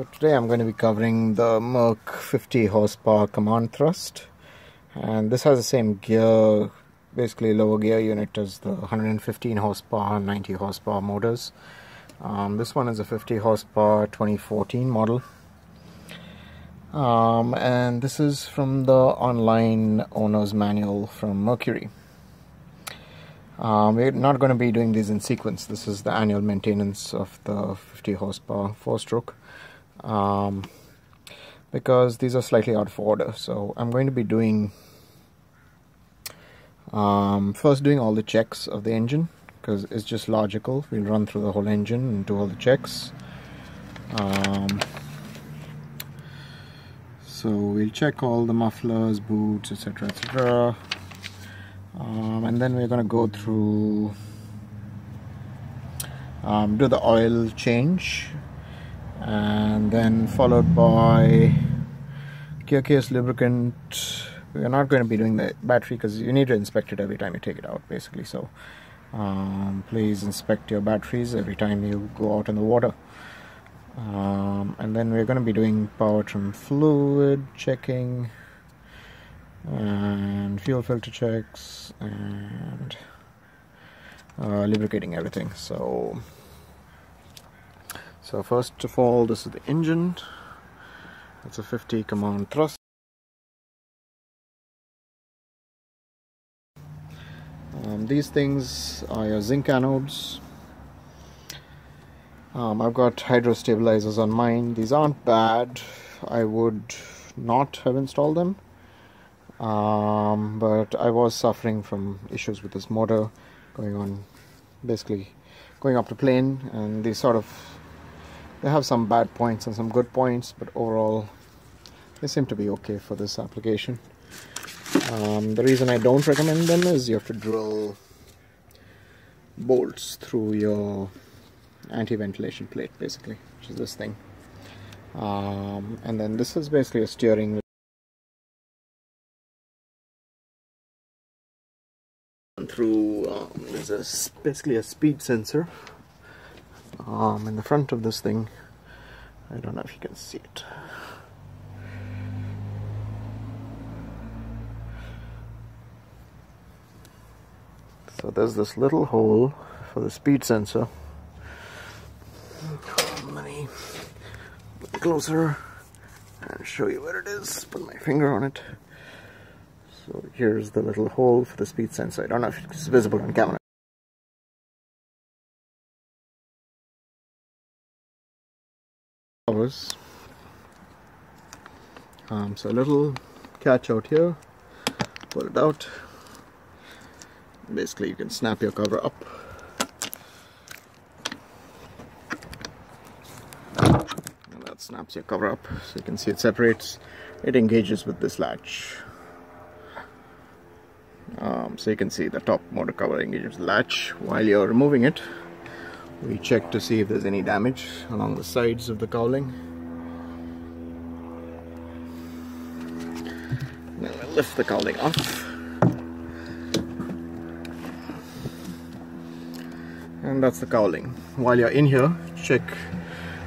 So today I'm going to be covering the Merc 50 horsepower command thrust. And this has the same gear basically lower gear unit as the 115 horsepower 90 horsepower motors. Um, this one is a 50 horsepower 2014 model. Um, and this is from the online owner's manual from Mercury. Um, we're not going to be doing these in sequence. This is the annual maintenance of the 50 horsepower four stroke um, because these are slightly out of order. So I'm going to be doing um, first doing all the checks of the engine because it's just logical. We'll run through the whole engine and do all the checks. Um, so we'll check all the mufflers, boots, etc., etc. Um, and then we're going to go through um, do the oil change and then followed by gear lubricant. We're not going to be doing the battery because you need to inspect it every time you take it out basically. So um, please inspect your batteries every time you go out in the water. Um, and then we're going to be doing power trim fluid checking and fuel filter checks and uh, lubricating everything. So so first of all, this is the engine. It's a 50 command thrust. Um, these things are your zinc anodes. Um, I've got hydro stabilizers on mine. These aren't bad. I would not have installed them. Um, but I was suffering from issues with this motor going on, basically going up the plane, and they sort of they have some bad points and some good points but overall they seem to be okay for this application. Um, the reason I don't recommend them is you have to drill bolts through your anti-ventilation plate basically which is this thing. Um, and then this is basically a steering through um, there's a basically a speed sensor um, in the front of this thing. I don't know if you can see it. So there's this little hole for the speed sensor. Let me get closer and show you where it is. Put my finger on it. So here's the little hole for the speed sensor. I don't know if it's visible on camera. Um, so a little catch out here, pull it out. Basically, you can snap your cover up. And that snaps your cover up, so you can see it separates. It engages with this latch. Um, so you can see the top motor cover engages the latch while you're removing it we check to see if there's any damage along the sides of the cowling. Then we'll lift the cowling off. And that's the cowling. While you're in here check.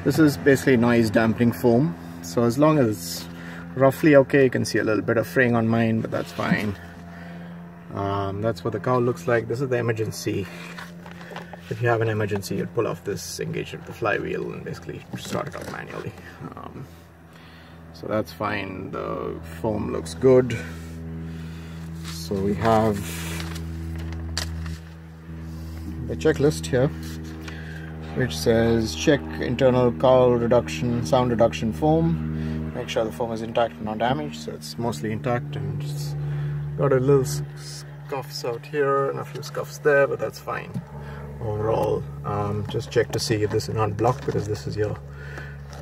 This is basically noise dampening foam. So as long as it's roughly okay you can see a little bit of fraying on mine but that's fine. Um, that's what the cow looks like. This is the emergency if you have an emergency you'd pull off this engage the flywheel and basically start it up manually. Um, so that's fine. The foam looks good. So we have the checklist here which says check internal cowl reduction sound reduction foam. Make sure the foam is intact and not damaged. So it's mostly intact and it's got a little scuffs out here and a few scuffs there but that's fine overall. Um, just check to see if this is not blocked because this is your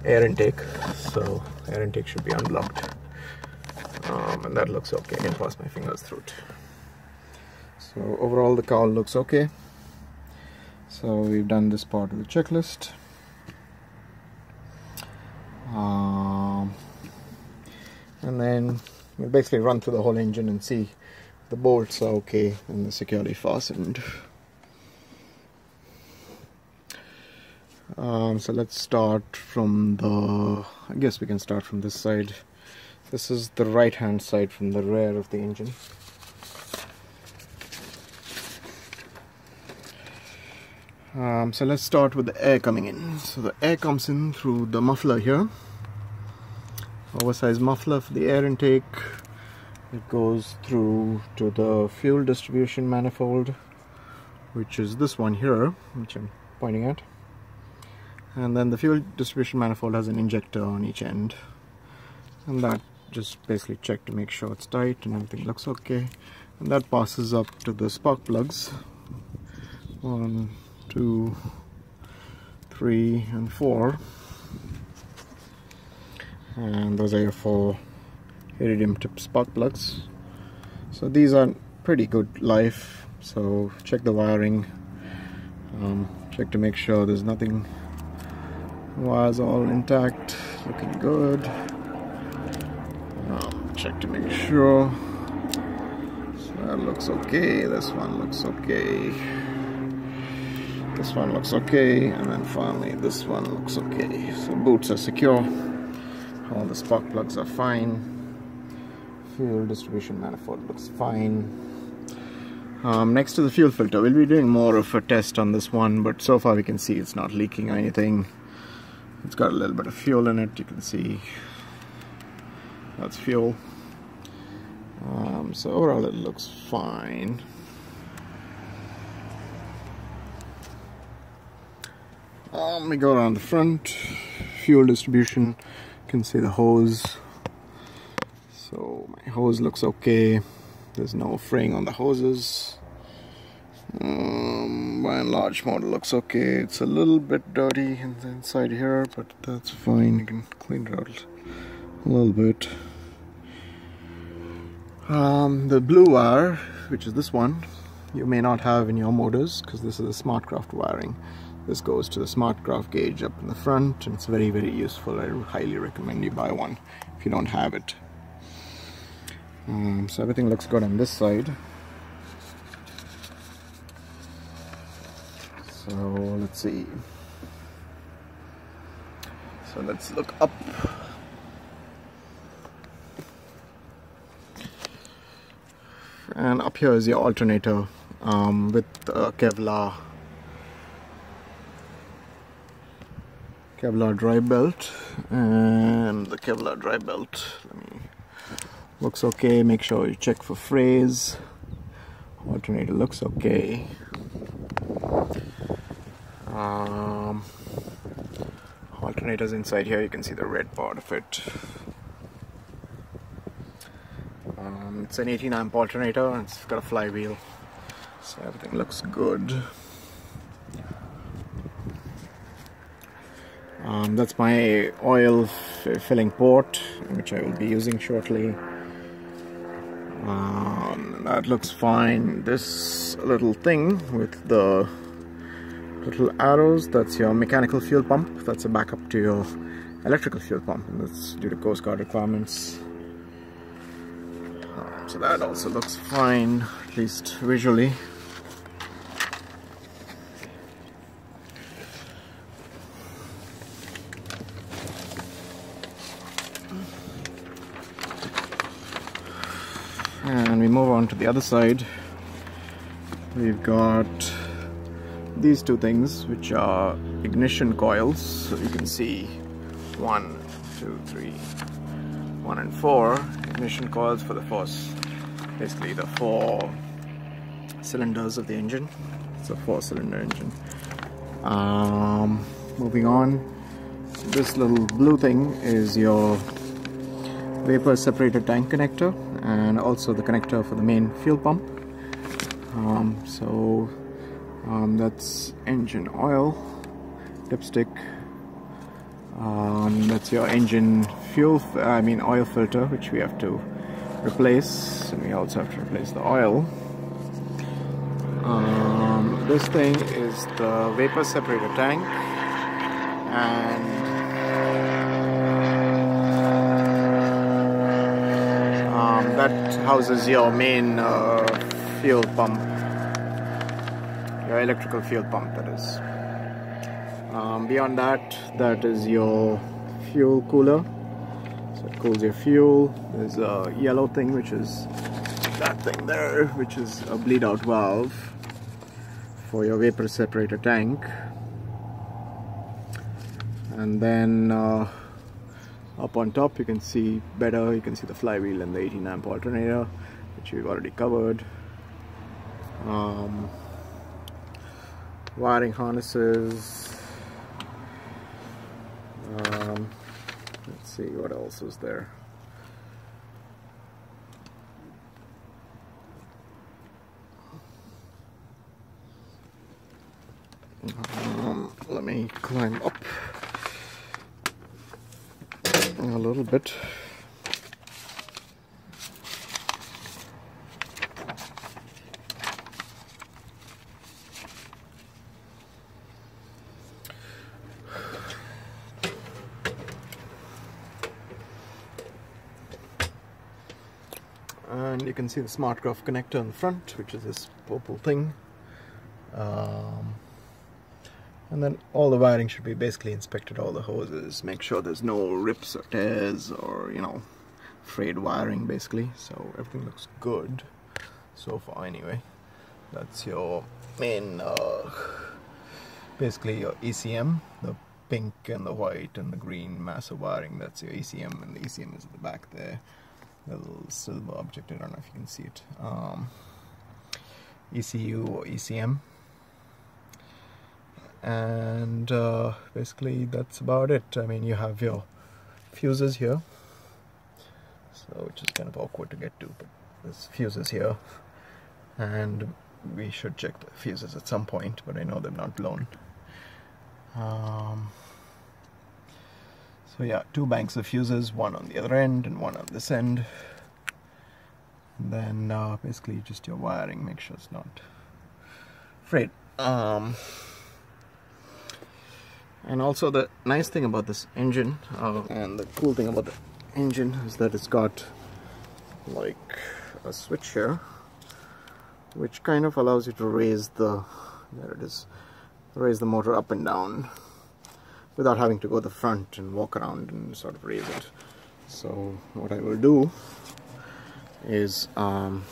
air intake. So air intake should be unblocked. Um, and that looks okay. I can pass my fingers through it. So overall the cowl looks okay. So we've done this part of the checklist. Um, and then we'll basically run through the whole engine and see the bolts are okay and the securely fastened um, so let's start from the I guess we can start from this side. This is the right hand side from the rear of the engine. Um, so let's start with the air coming in. So the air comes in through the muffler here. Oversized muffler for the air intake. It goes through to the fuel distribution manifold which is this one here which I'm pointing at and then the fuel distribution manifold has an injector on each end. And that just basically check to make sure it's tight and everything looks okay. And that passes up to the spark plugs. One two three and four. And those are your four iridium tip spark plugs. So these are pretty good life. So check the wiring. Um, check to make sure there's nothing wires all intact looking good. Um, check to make sure. So that looks okay this one looks okay. This one looks okay and then finally this one looks okay. So boots are secure. All the spark plugs are fine. Fuel distribution manifold looks fine. Um, next to the fuel filter we'll be doing more of a test on this one but so far we can see it's not leaking or anything it's got a little bit of fuel in it you can see. That's fuel. Um, so overall it looks fine. Um, me go around the front fuel distribution you can see the hose. So my hose looks okay. There's no fraying on the hoses um, by and large model looks okay. It's a little bit dirty inside here but that's fine. You can clean it out a little bit. Um, the blue wire which is this one you may not have in your motors because this is a SmartCraft wiring. This goes to the SmartCraft gauge up in the front and it's very very useful. I highly recommend you buy one if you don't have it. Um, so everything looks good on this side so let's see. So let's look up. And up here is your alternator um, with uh, Kevlar. Kevlar drive belt. And the Kevlar drive belt me, looks okay. Make sure you check for frays. Alternator looks okay alternators inside here you can see the red part of it. Um, it's an 18 amp alternator and it's got a flywheel. So everything looks good. Um, that's my oil filling port which I will be using shortly. Um, that looks fine. This little thing with the little arrows that's your mechanical fuel pump that's a backup to your electrical fuel pump and that's due to Coast Guard requirements. Um, so that also looks fine at least visually. And we move on to the other side. We've got these two things which are ignition coils. So you can see one two three one and four ignition coils for the force. Basically the four cylinders of the engine. It's a four cylinder engine. Um, moving on. This little blue thing is your vapor separator tank connector and also the connector for the main fuel pump. Um, so um, that's engine oil dipstick um, that's your engine fuel I mean oil filter which we have to replace and we also have to replace the oil. Um, this thing is the vapor separator tank and um, that houses your main uh, fuel pump your electrical fuel pump that is. Um, beyond that that is your fuel cooler. So it cools your fuel. There's a yellow thing which is that thing there which is a bleed out valve for your vapor separator tank. And then uh, up on top you can see better. You can see the flywheel and the 18 amp alternator which we've already covered. Um, wiring harnesses. Um, let's see what else is there? Um, let me climb up a little bit and you can see the SmartCraft connector in the front which is this purple thing. Um, and then all the wiring should be basically inspected all the hoses make sure there's no rips or tears or you know frayed wiring basically. So everything looks good so far anyway. That's your main uh, basically your ECM the pink and the white and the green massive wiring. That's your ECM and the ECM is at the back there a little silver object I don't know if you can see it. Um, ECU or ECM and uh, basically that's about it. I mean you have your fuses here. So which is kind of awkward to get to but there's fuses here. And we should check the fuses at some point but I know they're not blown. Um, so yeah two banks of fuses one on the other end and one on this end. And then uh, basically just your wiring make sure it's not frayed. Um, and also the nice thing about this engine uh, and the cool thing about the engine is that it's got like a switch here which kind of allows you to raise the there it is raise the motor up and down without having to go the front and walk around and sort of raise it. So what I will do is um,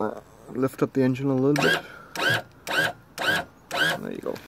uh, lift up the engine a little bit